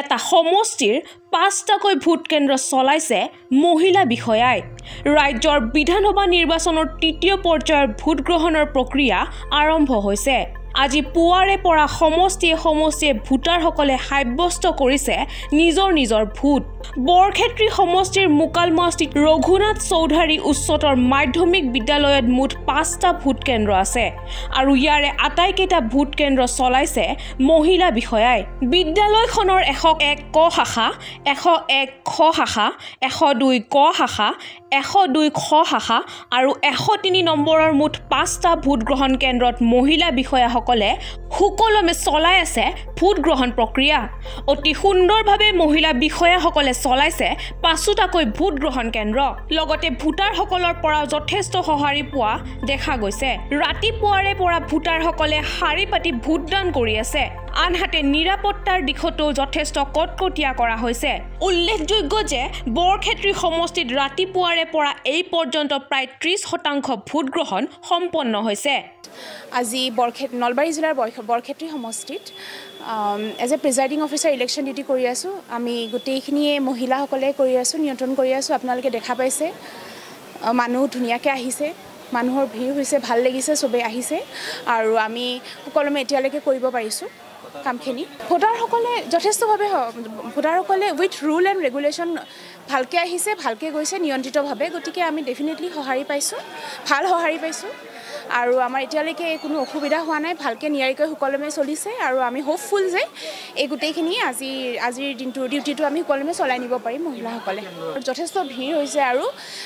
এটা সমষ্টিৰ পাঁচটাকৈ ভোট কেন্দ্ৰ চলাইছে মহিলা বিষয়াই। ৰাজ্যৰ বিধানসভা নিৰ্বাচনৰ তৃতীয় পৰ্যায়ৰ ভোটগ্ৰহণৰ প্ৰক্ৰিয়া আৰম্ভ হৈছে। আজি পুৱাৰে পৰা সমষ্টিয়ে সমষ্টিয়ে ভোটাৰসকলে সাব্যস্ত কৰিছে নিজৰ নিজৰ ভোট। বৰক্ষেত্ৰী সমষ্টিৰ মোকালমুৱাস্থিত ৰঘুনাথ চৌধাৰী উচ্চতৰ মাধ্যমিক বিদ্যালয়ত মুঠ পাঁচটা ভোট কেন্দ্ৰ আছে আৰু ইয়াৰে আটাইকেইটা ভোট কেন্দ্ৰ চলাইছে মহিলা বিষয়াই। বিদ্যালয়খনৰ এশ এক ক শাখা এশ এক খ শাখা এশ দুই ক শাখা এশ দুই খ শাখা আৰু এশ তিনি নম্বৰৰ মুঠ পাঁচটা ভোটগ্ৰহণ কেন্দ্ৰত মহিলা বিষয়াসকলে সুকলমে চলাই আছে ভোটগ্ৰহণ প্ৰক্ৰিয়া। অতি সুন্দৰভাৱে মহিলা বিষয়াসকলে চলাইছে পাঁচোটাকৈ ভোটগ্ৰহণ কেন্দ্ৰ। লগতে ভোটাৰসকলৰ পৰাও যথেষ্ট সঁহাৰি পোৱা দেখা গৈছে। ৰাতিপুৱাৰে পৰা ভোটাৰসকলে শাৰী পাতি ভোটদান কৰি আছে। আনহাতে নিৰাপত্তাৰ দিশতো যথেষ্ট কটকটীয়া কৰা হৈছে। উল্লেখযোগ্য যে বৰক্ষেত্ৰী সমষ্টিত ৰাতিপুৱাৰে পৰা এই পৰ্যন্ত প্ৰায় ত্ৰিছ শতাংশ ভোটগ্ৰহণ সম্পন্ন হৈছে। আজি বৰক্ষেত নলবাৰী জিলাৰ বৰ- বৰক্ষেত্ৰী সমষ্টিত as a presiding officer election duty কৰি আছোঁ। আমি গোটেইখিনিয়ে মহিলাসকলে কৰি আছোঁ নিয়ন্ত্ৰণ কৰি আছোঁ। আপোনালোকে দেখা পাইছে। মানুহ ধুনীয়াকৈ আহিছে। মানুহৰ ভিৰ হৈছে ভাল লাগিছে চবেই আহিছে। আৰু আমি সুকলমে এতিয়ালৈকে কৰিব পাৰিছোঁ। কামখিনি। ভোটাৰসকলে যথেষ্টভাৱে ভোটাৰসকলে উইথ ৰুল এণ্ড ৰেগুলেশ্যন ভালকৈ আহিছে ভালকৈ গৈছে নিয়ন্ত্ৰিতভাৱে। গতিকে আমি ডেফিনেটলি সঁহাৰি পাইছোঁ ভাল সঁহাৰি পাইছোঁ। আৰু আমাৰ এতিয়ালৈকে কোনো অসুবিধা হোৱা নাই। ভালকৈ নিয়াৰিকৈ সুকলমে চলিছে আৰু আমি হোপফুল যে এই গোটেইখিনি আজি আজিৰ দিনটোৰ ডিউটিটো আমি সুকলমে চলাই নিব পাৰিম মহিলাসকলে। যথেষ্ট ভিৰ হৈছে আৰু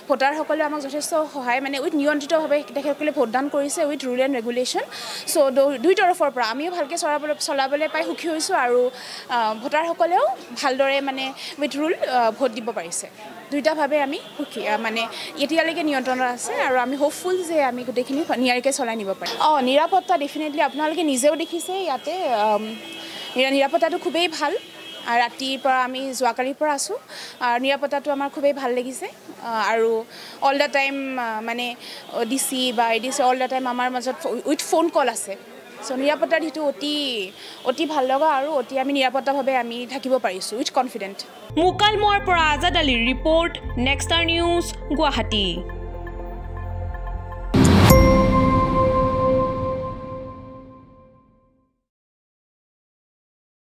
ভোটাৰসকলে আমাক যথেষ্ট সহায় মানে উইথ নিয়ন্ত্ৰিতভাৱে তেখেতসকলে ভোটদান কৰিছে with rule and regulation so দুই তৰফৰ পৰা আমিও ভালকৈ চলাবলৈ চলাবলৈ পাই সুখী হৈছোঁ আৰু ভোটাৰসকলেও ভালদৰে মানে উইথ ৰুল ভোট দিব পাৰিছে। দুইটাভাৱে আমি সুখী মানে এতিয়ালৈকে নিয়ন্ত্ৰণত আছে আৰু আমি হোপফুল যে আমি গোটেইখিনি নিয়াৰিকৈ চলাই নিব পাৰিম। অঁ নিৰাপত্তা ডেফিনেটলি আপোনালোকে নিজেও দেখিছে ইয়াতে নিৰাপত্তাটো খুবেই ভাল। ৰাতিৰ পৰা আমি যোৱাকালিৰ পৰা আছোঁ। আৰু নিৰাপত্তাটো আমাৰ খুবেই ভাল লাগিছে। আৰু অল দ্য টাইম মানে ডি চি বা A D C all the time আমাৰ মাজত উইথ ফোন কল আছে। চ' নিৰাপত্তাৰ দিশটো অতি অতি ভাল লগা আৰু অতি আমি নিৰাপত্তাভাৱে আমি থাকিব পাৰিছোঁ উইথ কনফিডেণ্ট মুকালমুৱাৰ পৰা আজাদ আলীৰ ৰিপৰ্ট নেক্সটাৰ নিউজ গুৱাহাটী।